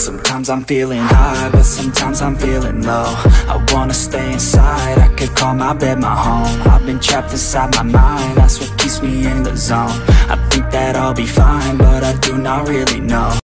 Sometimes I'm feeling high, but sometimes I'm feeling low. I wanna stay inside, I could call my bed my home. I've been trapped inside my mind, that's what keeps me in the zone. I think that I'll be fine, but I do not really know.